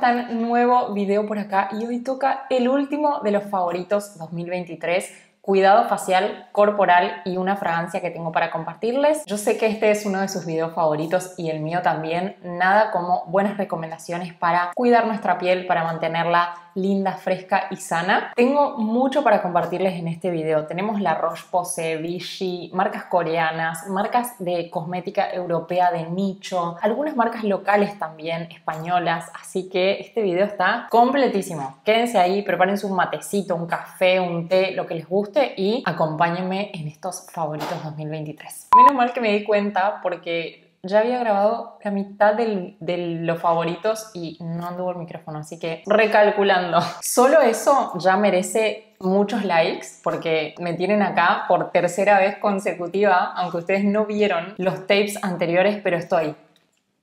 están? Nuevo video por acá y hoy toca el último de los favoritos 2023 cuidado facial, corporal y una fragancia que tengo para compartirles. Yo sé que este es uno de sus videos favoritos y el mío también. Nada como buenas recomendaciones para cuidar nuestra piel, para mantenerla linda, fresca y sana. Tengo mucho para compartirles en este video. Tenemos la Roche-Posay, Vichy, marcas coreanas, marcas de cosmética europea de nicho, algunas marcas locales también, españolas, así que este video está completísimo. Quédense ahí, prepárense un matecito, un café, un té, lo que les guste y acompáñenme en estos favoritos 2023. Menos mal que me di cuenta porque ya había grabado la mitad de los favoritos y no anduvo el micrófono, así que recalculando. Solo eso ya merece muchos likes porque me tienen acá por tercera vez consecutiva, aunque ustedes no vieron los tapes anteriores, pero estoy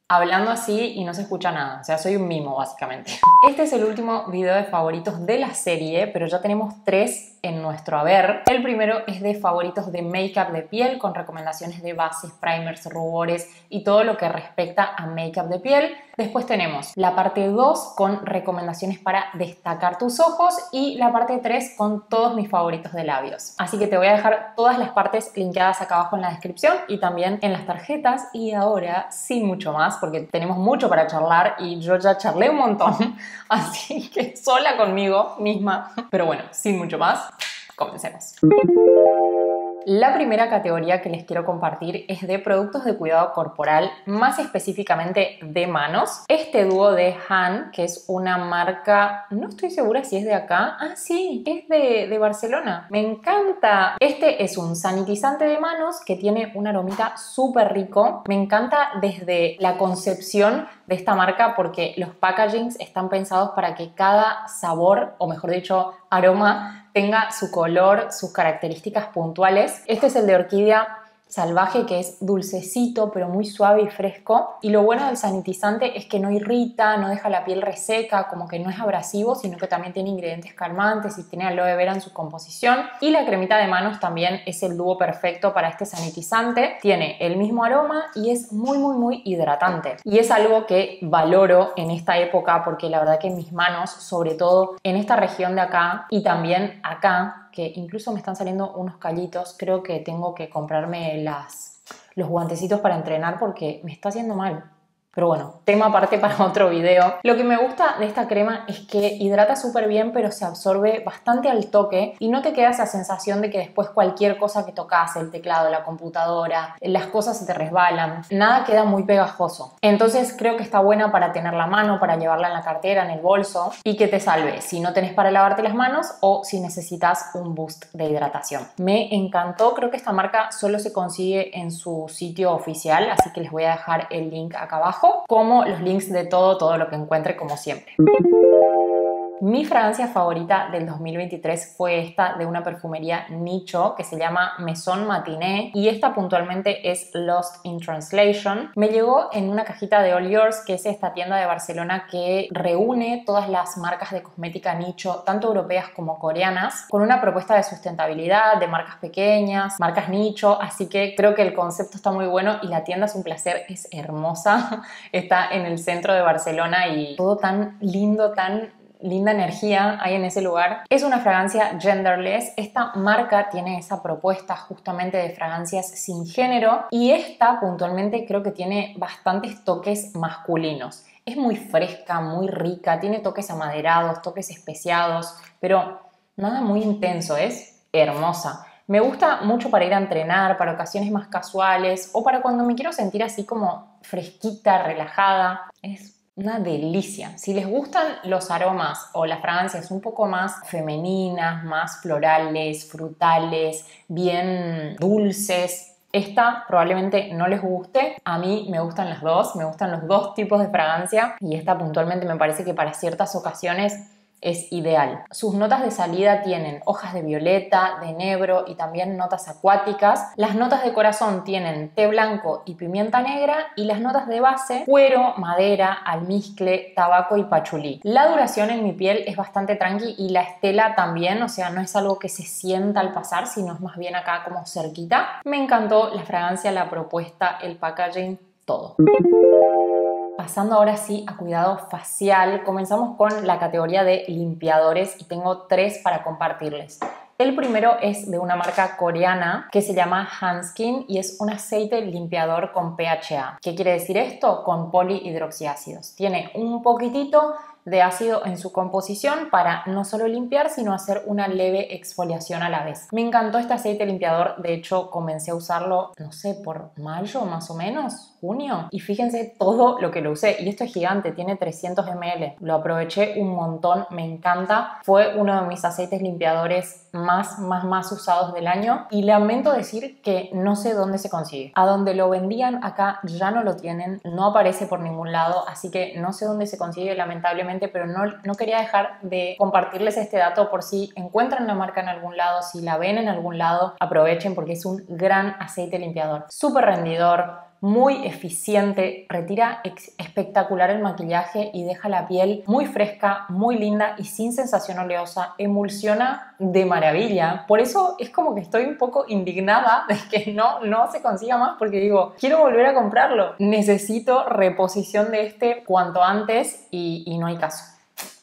hablando así y no se escucha nada. O sea, soy un mimo básicamente. Este es el último video de favoritos de la serie, pero ya tenemos tres en nuestro haber. El primero es de favoritos de make-up de piel con recomendaciones de bases, primers, rubores y todo lo que respecta a make-up de piel. Después tenemos la parte 2 con recomendaciones para destacar tus ojos y la parte 3 con todos mis favoritos de labios. Así que te voy a dejar todas las partes linkeadas acá abajo en la descripción y también en las tarjetas. Y ahora, sin mucho más, porque tenemos mucho para charlar y yo ya charlé un montón, así que sola conmigo misma. Pero bueno, sin mucho más, comencemos. La primera categoría que les quiero compartir es de productos de cuidado corporal, más específicamente de manos. Este dúo de Han, que es una marca, no estoy segura si es de acá. Ah, sí, es de, de Barcelona. Me encanta. Este es un sanitizante de manos que tiene un aromita súper rico. Me encanta desde la concepción de esta marca porque los packagings están pensados para que cada sabor, o mejor dicho, aroma, tenga su color, sus características puntuales. Este es el de orquídea salvaje que es dulcecito pero muy suave y fresco. Y lo bueno del sanitizante es que no irrita, no deja la piel reseca, como que no es abrasivo sino que también tiene ingredientes calmantes y tiene aloe vera en su composición. Y la cremita de manos también es el dúo perfecto para este sanitizante, tiene el mismo aroma y es muy muy muy hidratante. Y es algo que valoro en esta época porque la verdad que mis manos sobre todo en esta región de acá y también acá que incluso me están saliendo unos callitos. Creo que tengo que comprarme las, los guantecitos para entrenar porque me está haciendo mal. Pero bueno, tema aparte para otro video. Lo que me gusta de esta crema es que hidrata súper bien, pero se absorbe bastante al toque y no te queda esa sensación de que después cualquier cosa que tocas, el teclado, la computadora, las cosas se te resbalan. Nada queda muy pegajoso. Entonces creo que está buena para tener la mano, para llevarla en la cartera, en el bolso y que te salve si no tenés para lavarte las manos o si necesitas un boost de hidratación. Me encantó, creo que esta marca solo se consigue en su sitio oficial, así que les voy a dejar el link acá abajo como los links de todo, todo lo que encuentre como siempre. Mi fragancia favorita del 2023 fue esta de una perfumería nicho que se llama Maison Matiné y esta puntualmente es Lost in Translation. Me llegó en una cajita de All Yours, que es esta tienda de Barcelona que reúne todas las marcas de cosmética nicho, tanto europeas como coreanas, con una propuesta de sustentabilidad, de marcas pequeñas, marcas nicho, así que creo que el concepto está muy bueno y la tienda es un placer, es hermosa, está en el centro de Barcelona y todo tan lindo, tan linda energía hay en ese lugar. Es una fragancia genderless. Esta marca tiene esa propuesta justamente de fragancias sin género y esta puntualmente creo que tiene bastantes toques masculinos. Es muy fresca, muy rica, tiene toques amaderados, toques especiados, pero nada muy intenso, es hermosa. Me gusta mucho para ir a entrenar, para ocasiones más casuales o para cuando me quiero sentir así como fresquita, relajada. Es una delicia. Si les gustan los aromas o las fragancias un poco más femeninas, más florales, frutales, bien dulces, esta probablemente no les guste. A mí me gustan las dos, me gustan los dos tipos de fragancia y esta puntualmente me parece que para ciertas ocasiones es ideal. Sus notas de salida tienen hojas de violeta, de enebro y también notas acuáticas. Las notas de corazón tienen té blanco y pimienta negra y las notas de base cuero, madera, almizcle, tabaco y pachulí. La duración en mi piel es bastante tranqui y la estela también, o sea, no es algo que se sienta al pasar, sino es más bien acá como cerquita. Me encantó la fragancia, la propuesta, el packaging, todo. Pasando ahora sí a cuidado facial, comenzamos con la categoría de limpiadores y tengo tres para compartirles. El primero es de una marca coreana que se llama Hanskin y es un aceite limpiador con PHA. ¿Qué quiere decir esto? Con polihidroxiácidos. Tiene un poquitito de ácido en su composición para no solo limpiar, sino hacer una leve exfoliación a la vez. Me encantó este aceite limpiador, de hecho comencé a usarlo, no sé, por mayo más o menos, junio, y fíjense todo lo que lo usé, y esto es gigante, tiene 300 ml, lo aproveché un montón, me encanta, fue uno de mis aceites limpiadores más, más, más usados del año, y lamento decir que no sé dónde se consigue. A donde lo vendían acá ya no lo tienen, no aparece por ningún lado, así que no sé dónde se consigue, lamentablemente pero no, no quería dejar de compartirles este dato por si encuentran la marca en algún lado, si la ven en algún lado, aprovechen porque es un gran aceite limpiador, súper rendidor, muy eficiente, retira espectacular el maquillaje y deja la piel muy fresca, muy linda y sin sensación oleosa, emulsiona de maravilla. Por eso es como que estoy un poco indignada de que no, no se consiga más porque digo, quiero volver a comprarlo. Necesito reposición de este cuanto antes y, y no hay caso.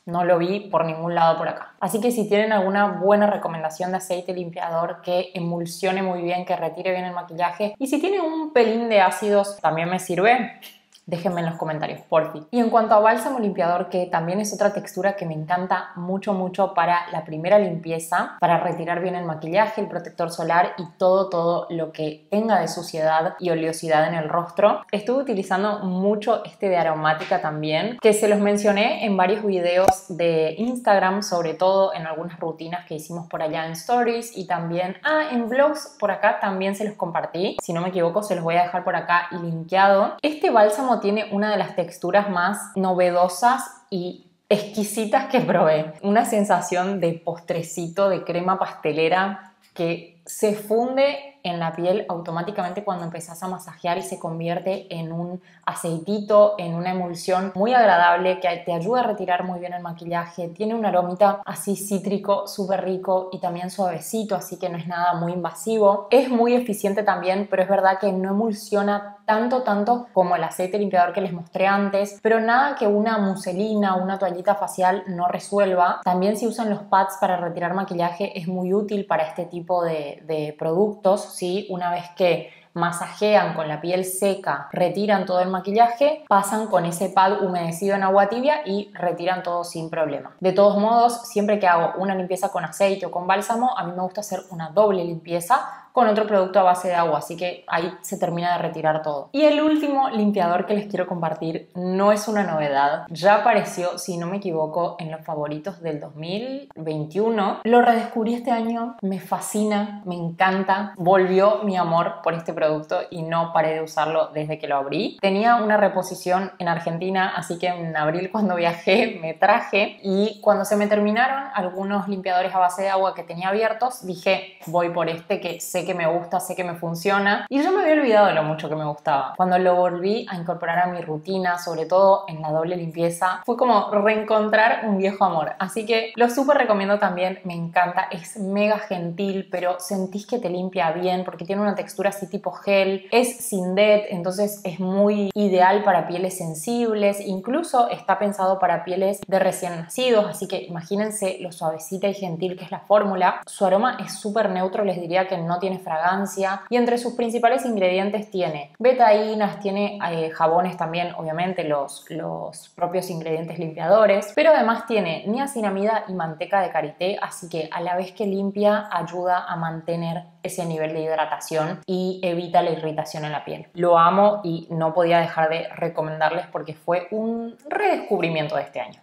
No lo vi por ningún lado por acá. Así que si tienen alguna buena recomendación de aceite limpiador que emulsione muy bien, que retire bien el maquillaje y si tiene un pelín de ácidos también me sirve, Déjenme en los comentarios, por fin. Y en cuanto a bálsamo limpiador, que también es otra textura que me encanta mucho, mucho para la primera limpieza, para retirar bien el maquillaje, el protector solar y todo, todo lo que tenga de suciedad y oleosidad en el rostro. Estuve utilizando mucho este de aromática también, que se los mencioné en varios videos de Instagram, sobre todo en algunas rutinas que hicimos por allá en Stories y también, ah, en vlogs por acá también se los compartí. Si no me equivoco, se los voy a dejar por acá linkeado. Este bálsamo tiene una de las texturas más novedosas y exquisitas que probé. Una sensación de postrecito, de crema pastelera que se funde en la piel automáticamente cuando empezás a masajear y se convierte en un aceitito, en una emulsión muy agradable que te ayuda a retirar muy bien el maquillaje. Tiene un aromita así cítrico, súper rico y también suavecito, así que no es nada muy invasivo. Es muy eficiente también, pero es verdad que no emulsiona tanto, tanto como el aceite limpiador que les mostré antes, pero nada que una muselina, una toallita facial no resuelva. También si usan los pads para retirar maquillaje es muy útil para este tipo de productos ¿sí? Una vez que masajean con la piel seca, retiran todo el maquillaje, pasan con ese pad humedecido en agua tibia y retiran todo sin problema. De todos modos, siempre que hago una limpieza con aceite o con bálsamo, a mí me gusta hacer una doble limpieza con otro producto a base de agua, así que ahí se termina de retirar todo. Y el último limpiador que les quiero compartir no es una novedad, ya apareció, si no me equivoco, en los favoritos del 2021. Lo redescubrí este año, me fascina, me encanta, volvió mi amor por este producto y no paré de usarlo desde que lo abrí. Tenía una reposición en Argentina, así que en abril cuando viajé me traje y cuando se me terminaron algunos limpiadores a base de agua que tenía abiertos, dije voy por este que que me gusta, sé que me funciona. Y yo me había olvidado lo mucho que me gustaba. Cuando lo volví a incorporar a mi rutina, sobre todo en la doble limpieza, fue como reencontrar un viejo amor. Así que lo súper recomiendo también, me encanta, es mega gentil, pero sentís que te limpia bien porque tiene una textura así tipo gel, es sin det, entonces es muy ideal para pieles sensibles, incluso está pensado para pieles de recién nacidos, así que imagínense lo suavecita y gentil que es la fórmula. Su aroma es súper neutro, les diría que no tiene fragancia y entre sus principales ingredientes tiene betainas, tiene eh, jabones también, obviamente los, los propios ingredientes limpiadores, pero además tiene niacinamida y manteca de karité, así que a la vez que limpia ayuda a mantener ese nivel de hidratación y evita la irritación en la piel. Lo amo y no podía dejar de recomendarles porque fue un redescubrimiento de este año.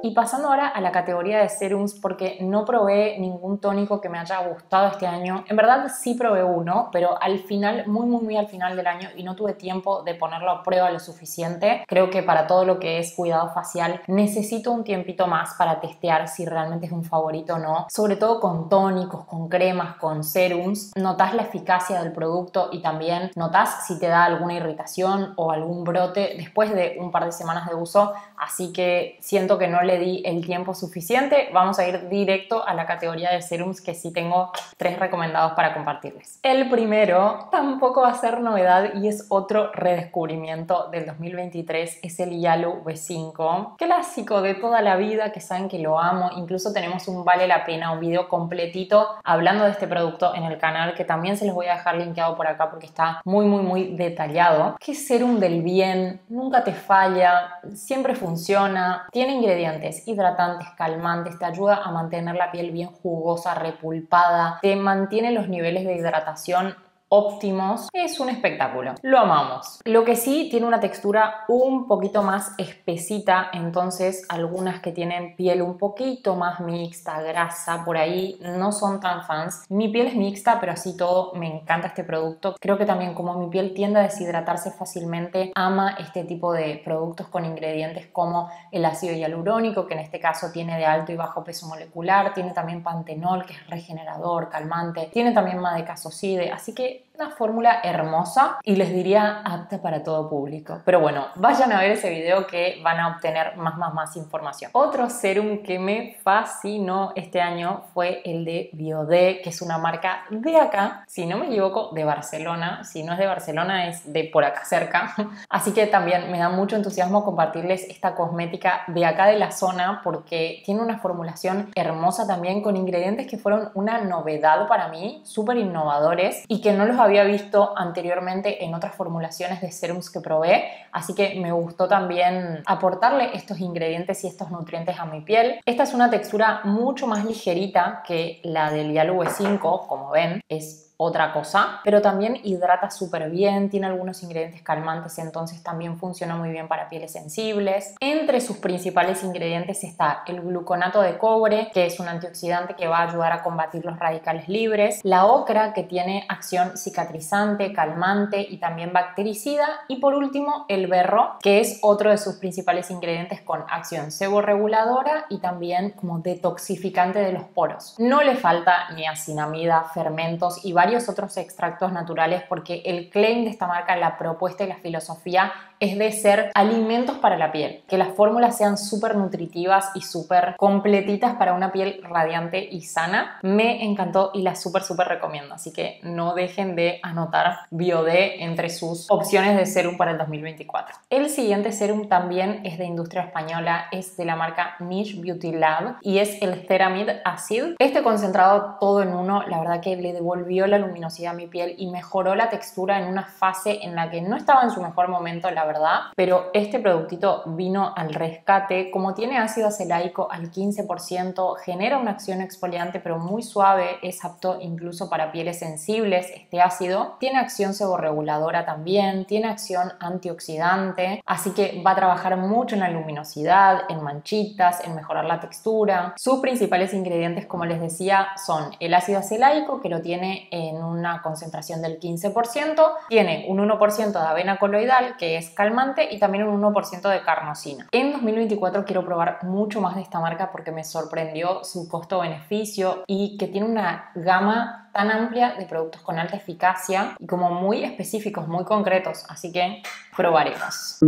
Y pasando ahora a la categoría de serums, porque no probé ningún tónico que me haya gustado este año. En verdad sí probé uno, pero al final, muy, muy, muy al final del año y no tuve tiempo de ponerlo a prueba lo suficiente. Creo que para todo lo que es cuidado facial necesito un tiempito más para testear si realmente es un favorito o no. Sobre todo con tónicos, con cremas, con serums. Notas la eficacia del producto y también notas si te da alguna irritación o algún brote después de un par de semanas de uso. Así que siento que no le di el tiempo suficiente, vamos a ir directo a la categoría de serums que sí tengo tres recomendados para compartirles. El primero tampoco va a ser novedad y es otro redescubrimiento del 2023, es el Yalu B5, clásico de toda la vida que saben que lo amo, incluso tenemos un vale la pena, un video completito hablando de este producto en el canal que también se los voy a dejar linkeado por acá porque está muy muy muy detallado. Que serum del bien, nunca te falla, siempre funciona, tiene ingredientes hidratantes, calmantes, te ayuda a mantener la piel bien jugosa, repulpada, te mantiene los niveles de hidratación óptimos, es un espectáculo. Lo amamos. Lo que sí tiene una textura un poquito más espesita, entonces algunas que tienen piel un poquito más mixta, grasa, por ahí no son tan fans. Mi piel es mixta, pero así todo me encanta este producto. Creo que también como mi piel tiende a deshidratarse fácilmente, ama este tipo de productos con ingredientes como el ácido hialurónico, que en este caso tiene de alto y bajo peso molecular, tiene también pantenol, que es regenerador, calmante, tiene también madecasocide, así que it una fórmula hermosa y les diría apta para todo público. Pero bueno, vayan a ver ese video que van a obtener más, más, más información. Otro serum que me fascinó este año fue el de Biodé, que es una marca de acá, si no me equivoco, de Barcelona. Si no es de Barcelona, es de por acá cerca. Así que también me da mucho entusiasmo compartirles esta cosmética de acá de la zona porque tiene una formulación hermosa también con ingredientes que fueron una novedad para mí, súper innovadores y que no los había visto anteriormente en otras formulaciones de serums que probé, así que me gustó también aportarle estos ingredientes y estos nutrientes a mi piel. Esta es una textura mucho más ligerita que la del Yalu 5 como ven, es otra cosa, pero también hidrata súper bien, tiene algunos ingredientes calmantes, entonces también funciona muy bien para pieles sensibles. Entre sus principales ingredientes está el gluconato de cobre, que es un antioxidante que va a ayudar a combatir los radicales libres, la ocra, que tiene acción cicatrizante, calmante y también bactericida, y por último el berro, que es otro de sus principales ingredientes con acción seborreguladora y también como detoxificante de los poros. No le falta ni acinamida, fermentos y varios otros extractos naturales porque el claim de esta marca, la propuesta y la filosofía es de ser alimentos para la piel, que las fórmulas sean súper nutritivas y súper completitas para una piel radiante y sana. Me encantó y la súper, súper recomiendo, así que no dejen de anotar Biodé entre sus opciones de serum para el 2024. El siguiente serum también es de industria española, es de la marca Niche Beauty Lab y es el Ceramid Acid. Este concentrado todo en uno, la verdad que le devolvió la luminosidad a mi piel y mejoró la textura en una fase en la que no estaba en su mejor momento, la verdad, pero este productito vino al rescate. Como tiene ácido acelaico al 15%, genera una acción exfoliante pero muy suave, es apto incluso para pieles sensibles este ácido. Tiene acción seborreguladora también, tiene acción antioxidante, así que va a trabajar mucho en la luminosidad, en manchitas, en mejorar la textura. Sus principales ingredientes, como les decía, son el ácido acelaico, que lo tiene en una concentración del 15%, tiene un 1% de avena coloidal, que es calmante, y también un 1% de carnosina. En 2024 quiero probar mucho más de esta marca porque me sorprendió su costo-beneficio y que tiene una gama tan amplia de productos con alta eficacia y como muy específicos, muy concretos, así que probaremos.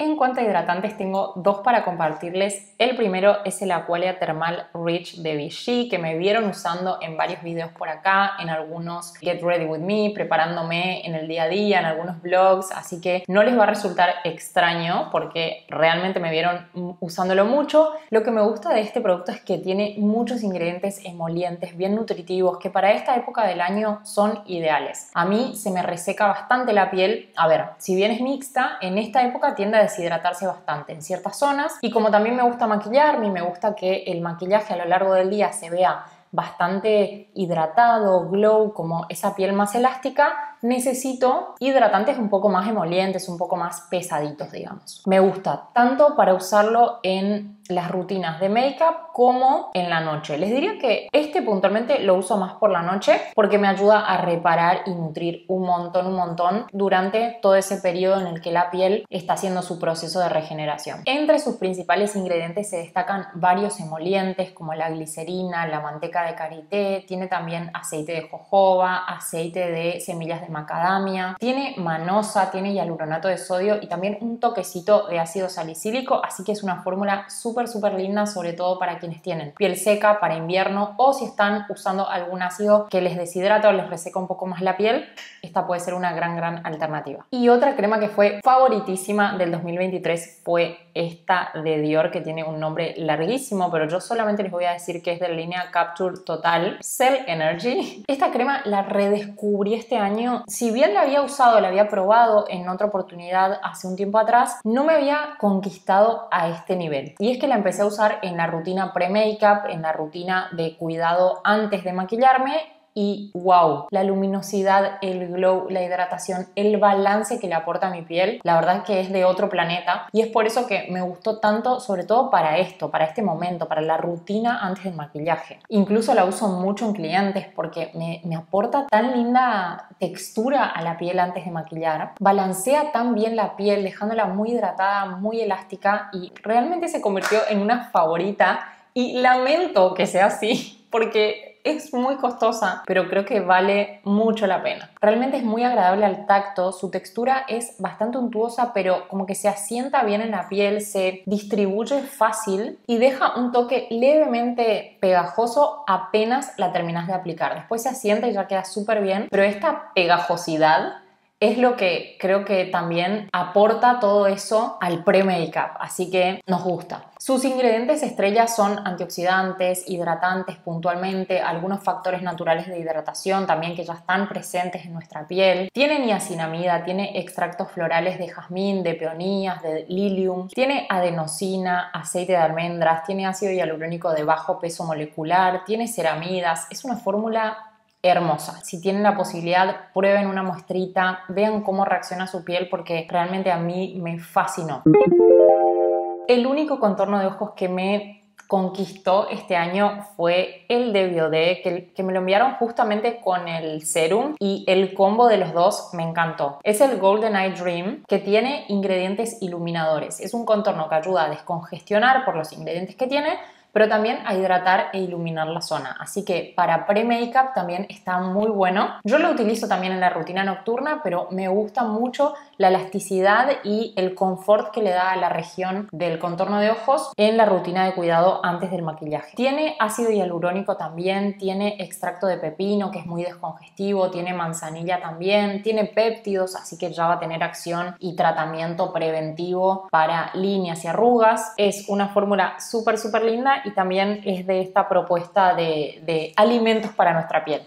En cuanto a hidratantes, tengo dos para compartirles. El primero es el Aqualia Thermal Rich de Vichy, que me vieron usando en varios videos por acá, en algunos Get Ready With Me, preparándome en el día a día, en algunos vlogs, así que no les va a resultar extraño porque realmente me vieron usándolo mucho. Lo que me gusta de este producto es que tiene muchos ingredientes emolientes, bien nutritivos, que para esta época del año son ideales. A mí se me reseca bastante la piel. A ver, si bien es mixta, en esta época tiende a deshidratarse bastante en ciertas zonas. Y como también me gusta maquillarme y me gusta que el maquillaje a lo largo del día se vea bastante hidratado, glow, como esa piel más elástica, necesito hidratantes un poco más emolientes, un poco más pesaditos, digamos. Me gusta tanto para usarlo en las rutinas de make-up como en la noche. Les diría que este puntualmente lo uso más por la noche porque me ayuda a reparar y nutrir un montón, un montón durante todo ese periodo en el que la piel está haciendo su proceso de regeneración. Entre sus principales ingredientes se destacan varios emolientes como la glicerina, la manteca de karité, tiene también aceite de jojoba, aceite de semillas de macadamia, tiene manosa, tiene hialuronato de sodio y también un toquecito de ácido salicílico, así que es una fórmula súper súper linda, sobre todo para quienes tienen piel seca para invierno o si están usando algún ácido que les deshidrata o les reseca un poco más la piel, esta puede ser una gran gran alternativa. Y otra crema que fue favoritísima del 2023 fue esta de Dior que tiene un nombre larguísimo, pero yo solamente les voy a decir que es de la línea Capture Total Cell Energy. Esta crema la redescubrí este año. Si bien la había usado, la había probado en otra oportunidad hace un tiempo atrás, no me había conquistado a este nivel. Y es que la empecé a usar en la rutina pre-makeup, en la rutina de cuidado antes de maquillarme y wow, la luminosidad, el glow, la hidratación, el balance que le aporta a mi piel, la verdad es que es de otro planeta. Y es por eso que me gustó tanto, sobre todo para esto, para este momento, para la rutina antes del maquillaje. Incluso la uso mucho en clientes porque me, me aporta tan linda textura a la piel antes de maquillar, balancea tan bien la piel, dejándola muy hidratada, muy elástica y realmente se convirtió en una favorita. Y lamento que sea así porque es muy costosa, pero creo que vale mucho la pena. Realmente es muy agradable al tacto, su textura es bastante untuosa, pero como que se asienta bien en la piel, se distribuye fácil y deja un toque levemente pegajoso apenas la terminas de aplicar. Después se asienta y ya queda súper bien, pero esta pegajosidad es lo que creo que también aporta todo eso al pre-makeup, así que nos gusta. Sus ingredientes estrellas son antioxidantes, hidratantes puntualmente, algunos factores naturales de hidratación también que ya están presentes en nuestra piel. Tiene niacinamida, tiene extractos florales de jazmín, de peonías, de lilium, tiene adenosina, aceite de almendras, tiene ácido hialurónico de bajo peso molecular, tiene ceramidas. Es una fórmula hermosa. Si tienen la posibilidad, prueben una muestrita, vean cómo reacciona su piel porque realmente a mí me fascinó. El único contorno de ojos que me conquistó este año fue el de Biodé, que, que, me lo enviaron justamente con el serum y el combo de los dos me encantó. Es el Golden Eye Dream que tiene ingredientes iluminadores. Es un contorno que ayuda a descongestionar por los ingredientes que tiene, pero también a hidratar e iluminar la zona. Así que para pre-makeup también está muy bueno. Yo lo utilizo también en la rutina nocturna, pero me gusta mucho la elasticidad y el confort que le da a la región del contorno de ojos en la rutina de cuidado antes del maquillaje. Tiene ácido hialurónico también, tiene extracto de pepino que es muy descongestivo, tiene manzanilla también, tiene péptidos, así que ya va a tener acción y tratamiento preventivo para líneas y arrugas. Es una fórmula súper, súper linda y también es de esta propuesta de, alimentos para nuestra piel.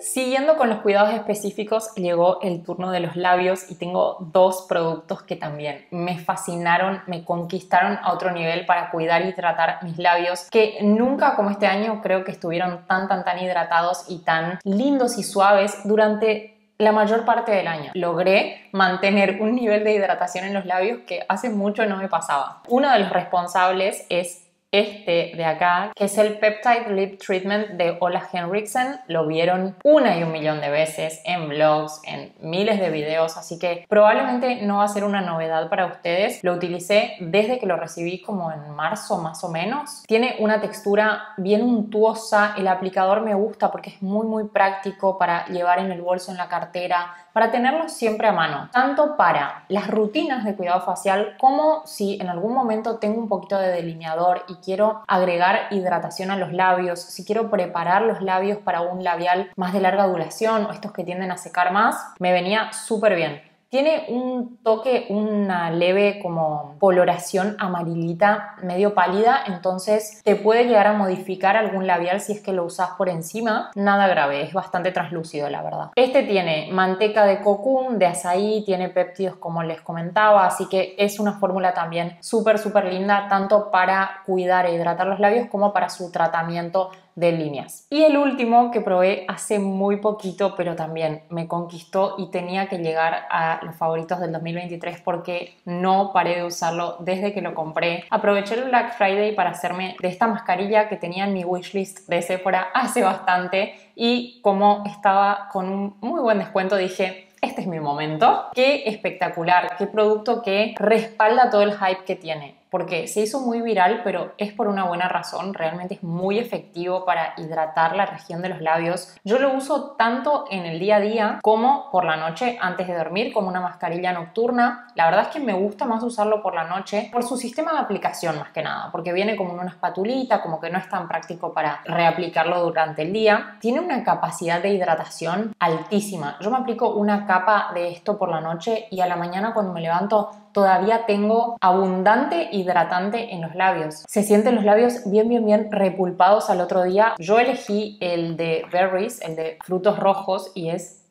Siguiendo con los cuidados específicos, llegó el turno de los labios y tengo dos productos que también me fascinaron, me conquistaron a otro nivel para cuidar y tratar mis labios, que nunca como este año creo que estuvieron tan, tan, tan hidratados y tan lindos y suaves durante la mayor parte del año. Logré mantener un nivel de hidratación en los labios que hace mucho no me pasaba. Uno de los responsables es este de acá, que es el Peptide Lip Treatment de Ola Henriksen. Lo vieron una y un millón de veces en blogs, en miles de videos, así que probablemente no va a ser una novedad para ustedes. Lo utilicé desde que lo recibí como en marzo más o menos. Tiene una textura bien untuosa, el aplicador me gusta porque es muy muy práctico para llevar en el bolso, en la cartera, para tenerlo siempre a mano, tanto para las rutinas de cuidado facial como si en algún momento tengo un poquito de delineador y quiero agregar hidratación a los labios, si quiero preparar los labios para un labial más de larga duración o estos que tienden a secar más, me venía súper bien. Tiene un toque, una leve como coloración amarillita, medio pálida, entonces te puede llegar a modificar algún labial si es que lo usas por encima. Nada grave, es bastante translúcido la verdad. Este tiene manteca de cocún, de azaí, tiene péptidos como les comentaba, así que es una fórmula también súper, súper linda, tanto para cuidar e hidratar los labios como para su tratamiento de líneas. Y el último que probé hace muy poquito, pero también me conquistó y tenía que llegar a los favoritos del 2023 porque no paré de usarlo desde que lo compré. Aproveché el Black Friday para hacerme de esta mascarilla que tenía en mi wishlist de Sephora hace bastante y como estaba con un muy buen descuento dije, este es mi momento. Qué espectacular, qué producto que respalda todo el hype que tiene porque se hizo muy viral, pero es por una buena razón. Realmente es muy efectivo para hidratar la región de los labios. Yo lo uso tanto en el día a día como por la noche antes de dormir, como una mascarilla nocturna. La verdad es que me gusta más usarlo por la noche por su sistema de aplicación más que nada, porque viene como en una espatulita, como que no es tan práctico para reaplicarlo durante el día. Tiene una capacidad de hidratación altísima. Yo me aplico una capa de esto por la noche y a la mañana cuando me levanto todavía tengo abundante hidratante en los labios. Se sienten los labios bien, bien, bien repulpados al otro día. Yo elegí el de berries, el de frutos rojos, y es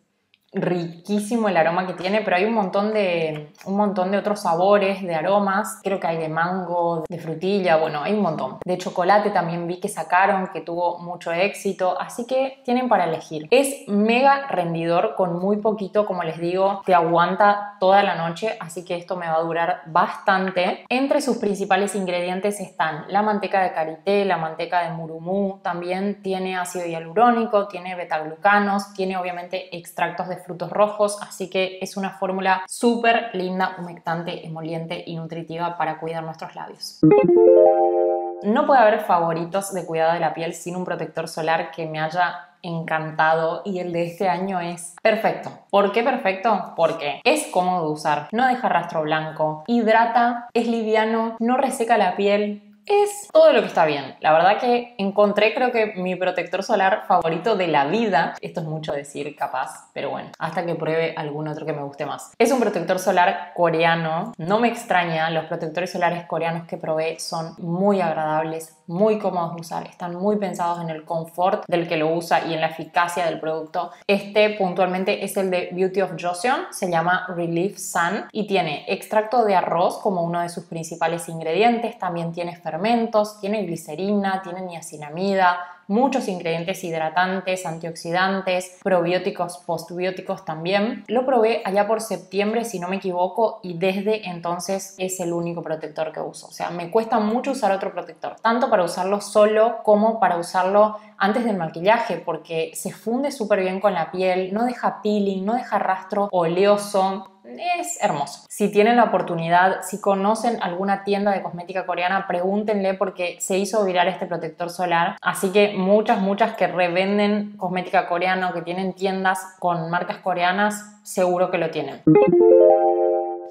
riquísimo el aroma que tiene, pero hay un montón de un montón de otros sabores, de aromas. Creo que hay de mango, de frutilla, bueno, hay un montón. De chocolate también vi que sacaron, que tuvo mucho éxito, así que tienen para elegir. Es mega rendidor con muy poquito, como les digo, te aguanta toda la noche, así que esto me va a durar bastante. Entre sus principales ingredientes están la manteca de karité, la manteca de murumú, también tiene ácido hialurónico, tiene betaglucanos, tiene obviamente extractos de frutos rojos, así que es una fórmula súper linda, humectante, emoliente y nutritiva para cuidar nuestros labios. No puede haber favoritos de cuidado de la piel sin un protector solar que me haya encantado y el de este año es perfecto. ¿Por qué perfecto? Porque es cómodo de usar, no deja rastro blanco, hidrata, es liviano, no reseca la piel, es todo lo que está bien. La verdad que encontré creo que mi protector solar favorito de la vida. Esto es mucho decir capaz, pero bueno, hasta que pruebe algún otro que me guste más. Es un protector solar coreano. No me extraña, los protectores solares coreanos que probé son muy agradables, muy cómodos de usar. Están muy pensados en el confort del que lo usa y en la eficacia del producto. Este puntualmente es el de Beauty of Joseon. Se llama Relief Sun y tiene extracto de arroz como uno de sus principales ingredientes. También tiene fermentación tiene glicerina, tiene niacinamida, muchos ingredientes hidratantes, antioxidantes, probióticos, postbióticos también. Lo probé allá por septiembre, si no me equivoco, y desde entonces es el único protector que uso. O sea, me cuesta mucho usar otro protector, tanto para usarlo solo como para usarlo antes del maquillaje, porque se funde súper bien con la piel, no deja peeling, no deja rastro oleoso es hermoso. Si tienen la oportunidad, si conocen alguna tienda de cosmética coreana, pregúntenle porque se hizo viral este protector solar. Así que muchas, muchas que revenden cosmética coreana o que tienen tiendas con marcas coreanas, seguro que lo tienen.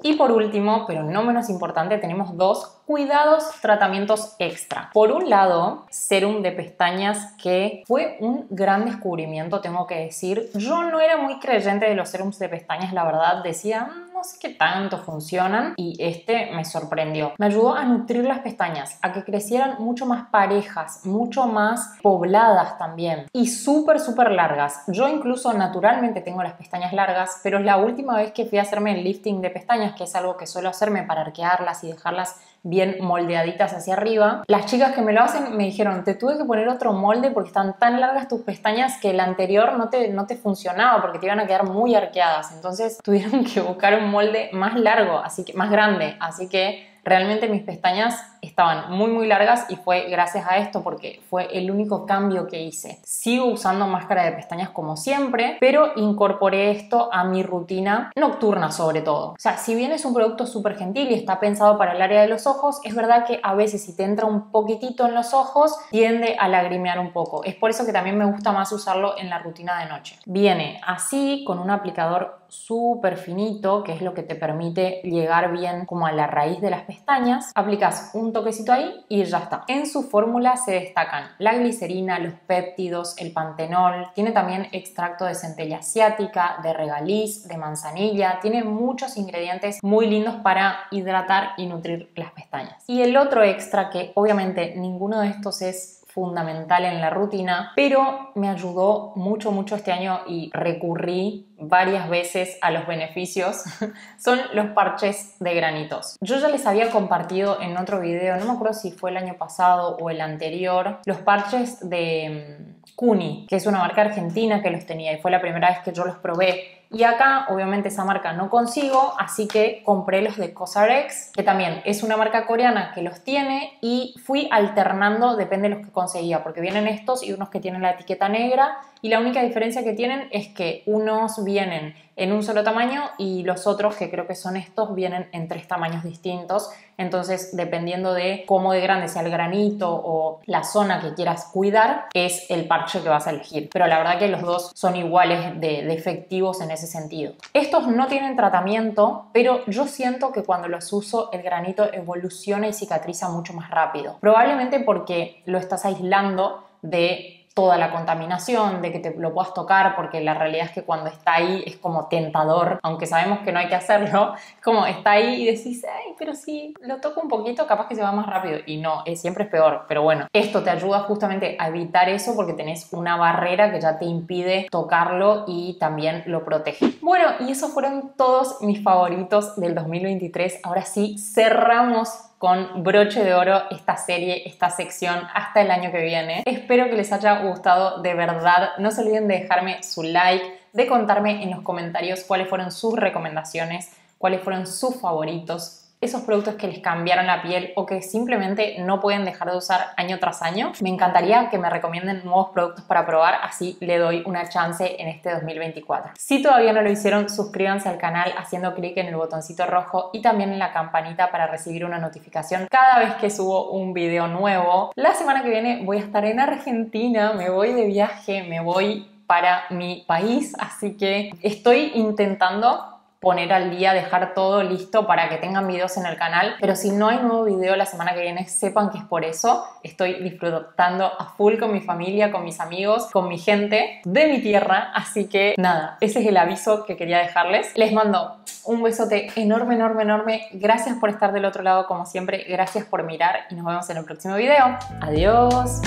Y por último, pero no menos importante, tenemos dos cuidados, tratamientos extra. Por un lado, serum de pestañas que fue un gran descubrimiento, tengo que decir. Yo no era muy creyente de los serums de pestañas, la verdad, decía, mm, no sé qué tanto funcionan y este me sorprendió. Me ayudó a nutrir las pestañas, a que crecieran mucho más parejas, mucho más pobladas también y súper, súper largas. Yo incluso naturalmente tengo las pestañas largas, pero es la última vez que fui a hacerme el lifting de pestañas, que es algo que suelo hacerme para arquearlas y dejarlas bien moldeaditas hacia arriba. Las chicas que me lo hacen me dijeron, te tuve que poner otro molde porque están tan largas tus pestañas que el anterior no te, no te funcionaba porque te iban a quedar muy arqueadas. Entonces tuvieron que buscar un molde más largo, así que más grande. Así que realmente mis pestañas estaban muy muy largas y fue gracias a esto porque fue el único cambio que hice. Sigo usando máscara de pestañas como siempre, pero incorporé esto a mi rutina nocturna sobre todo. O sea, si bien es un producto súper gentil y está pensado para el área de los ojos, es verdad que a veces si te entra un poquitito en los ojos, tiende a lagrimear un poco. Es por eso que también me gusta más usarlo en la rutina de noche. Viene así con un aplicador súper finito, que es lo que te permite llegar bien como a la raíz de las pestañas. Aplicas un toquecito ahí y ya está. En su fórmula se destacan la glicerina, los péptidos, el pantenol, tiene también extracto de centella asiática, de regaliz, de manzanilla, tiene muchos ingredientes muy lindos para hidratar y nutrir las pestañas. Y el otro extra que obviamente ninguno de estos es fundamental en la rutina, pero me ayudó mucho, mucho este año y recurrí varias veces a los beneficios, son los parches de granitos. Yo ya les había compartido en otro video, no me acuerdo si fue el año pasado o el anterior, los parches de Cuni, mm, que es una marca argentina que los tenía y fue la primera vez que yo los probé y acá, obviamente, esa marca no consigo, así que compré los de Cosrx, que también es una marca coreana que los tiene y fui alternando, depende de los que conseguía, porque vienen estos y unos que tienen la etiqueta negra y la única diferencia que tienen es que unos vienen en un solo tamaño y los otros, que creo que son estos, vienen en tres tamaños distintos. Entonces, dependiendo de cómo de grande sea el granito o la zona que quieras cuidar, es el parche que vas a elegir. Pero la verdad que los dos son iguales de, efectivos en ese sentido. Estos no tienen tratamiento, pero yo siento que cuando los uso el granito evoluciona y cicatriza mucho más rápido. Probablemente porque lo estás aislando de toda la contaminación, de que te lo puedas tocar, porque la realidad es que cuando está ahí es como tentador, aunque sabemos que no hay que hacerlo, como está ahí y decís, ay, pero si lo toco un poquito, capaz que se va más rápido. Y no, es, siempre es peor. Pero bueno, esto te ayuda justamente a evitar eso porque tenés una barrera que ya te impide tocarlo y también lo protege. Bueno, y esos fueron todos mis favoritos del 2023. Ahora sí, cerramos con broche de oro esta serie, esta sección hasta el año que viene. Espero que les haya gustado de verdad. No se olviden de dejarme su like, de contarme en los comentarios cuáles fueron sus recomendaciones, cuáles fueron sus favoritos esos productos que les cambiaron la piel o que simplemente no pueden dejar de usar año tras año. Me encantaría que me recomienden nuevos productos para probar, así le doy una chance en este 2024. Si todavía no lo hicieron, suscríbanse al canal haciendo clic en el botoncito rojo y también en la campanita para recibir una notificación cada vez que subo un video nuevo. La semana que viene voy a estar en Argentina, me voy de viaje, me voy para mi país, así que estoy intentando poner al día, dejar todo listo para que tengan videos en el canal. Pero si no hay nuevo video la semana que viene, sepan que es por eso. Estoy disfrutando a full con mi familia, con mis amigos, con mi gente de mi tierra. Así que nada, ese es el aviso que quería dejarles. Les mando un besote enorme, enorme, enorme. Gracias por estar del otro lado como siempre. Gracias por mirar y nos vemos en el próximo video. Adiós.